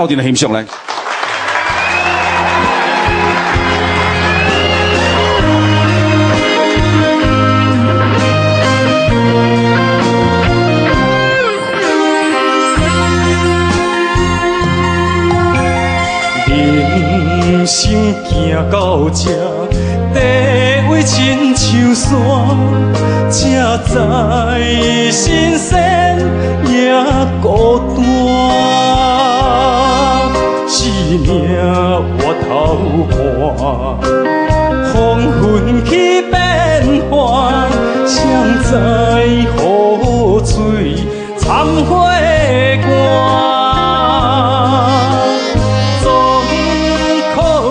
斗阵的欣赏来。人生行到这，地位亲像山，才知新鲜也孤单。生命回头看，风云起变幻，谁知雨水掺花干。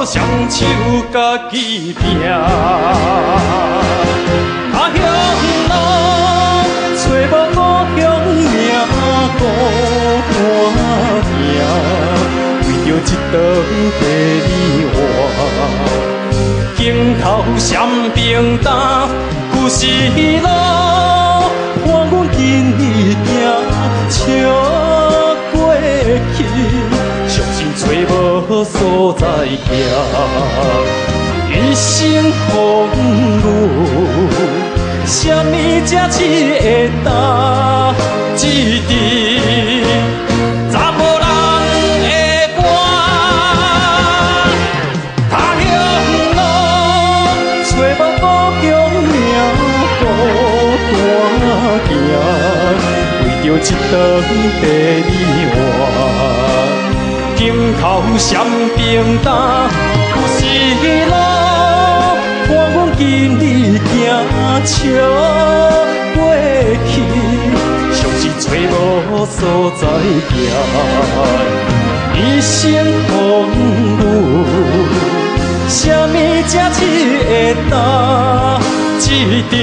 双手家己拼，他乡路找无故乡命孤单行，一顿地里活，镜头闪平淡，旧时路，看阮今日行笑过去。伤心找无所在行，一生风雨，什么才值会担？一滴着一顿地里活。镜头闪平淡，旧时路，看阮今日行笑过去，像是找无所在行。一生风雨，什么才值会担？一滴。